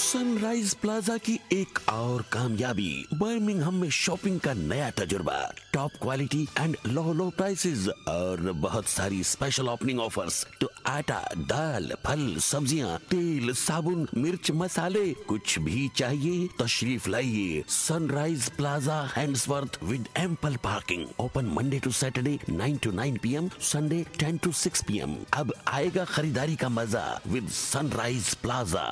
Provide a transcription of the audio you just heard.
Sunrise plaza की एक और कामयाबी बर्मिंगहम में शॉपिंग का नया तजुर्बा। Top quality and low low prices और बहुत सारी स्पेशल ओपनिंग ऑफर्स तो आटा, दाल, फल, सब्ज़ियाँ, तेल, साबुन, मिर्च, मसाले, कुछ भी चाहिए तो तशरीफ़ लाइए। Sunrise Plaza Handsworth with ample parking open Monday to Saturday 9 to 9 PM Sunday 10 to 6 PM अब आएगा खरीदारी का मज़ा विद सनराइज प्लाजा